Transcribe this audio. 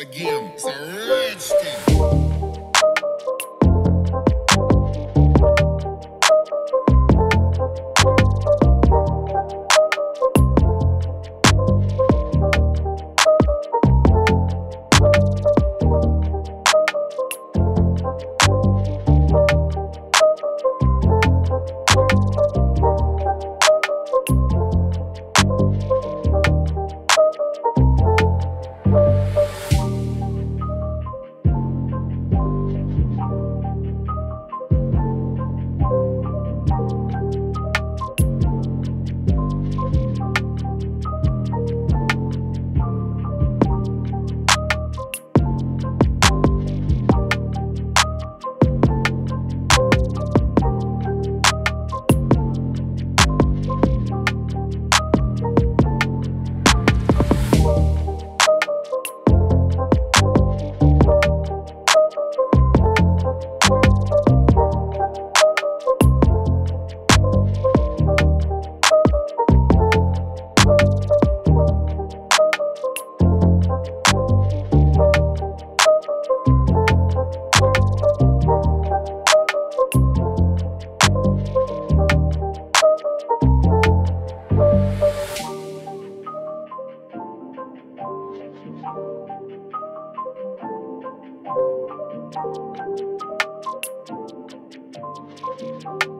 again. It's a rich. you.